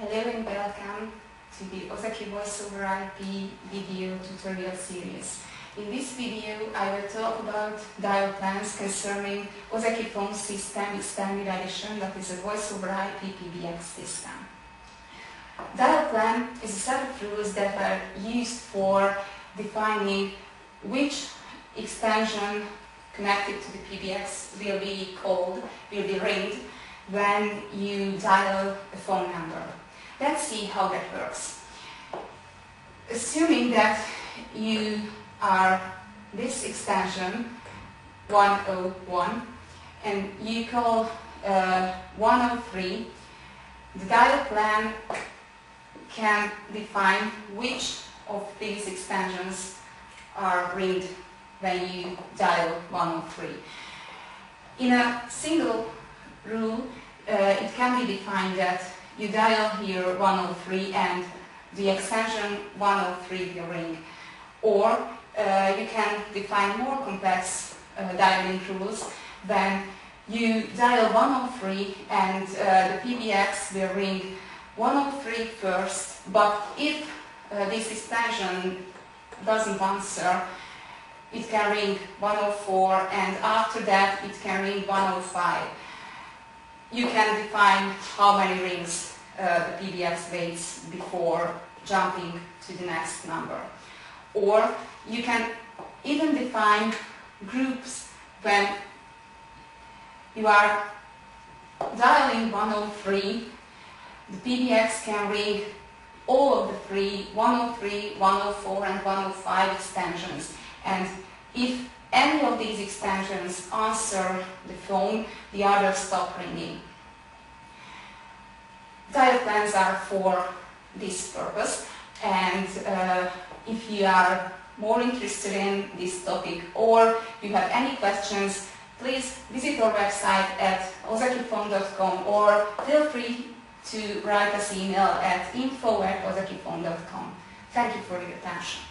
Hello and welcome to the Ozeki Voice over IP video tutorial series. In this video I will talk about dial plans concerning Ozeki phone system expanded edition that is a voice over IP PBX system. Dial plan is a set of rules that are used for defining which extension connected to the PBX will be called, will be ringed when you dial a phone number. Let's see how that works. Assuming that you are this extension 101 and you call uh, 103, the dial plan can define which of these extensions are ringed when you dial 103. In a single rule, uh, it can be defined that you dial here 103 and the extension 103 will ring. Or uh, you can define more complex uh, dialing rules Then you dial 103 and uh, the PBX will ring 103 first, but if uh, this extension doesn't answer, it can ring 104 and after that it can ring 105 you can define how many rings uh, the PBX waits before jumping to the next number. Or you can even define groups when you are dialing 103, the PBX can ring all of the three 103, 104 and 105 extensions. And if any of these extensions answer the phone, the others stop ringing. Dial plans are for this purpose and uh, if you are more interested in this topic or you have any questions, please visit our website at ozekiphone.com or feel free to write us email at info at. Thank you for your attention.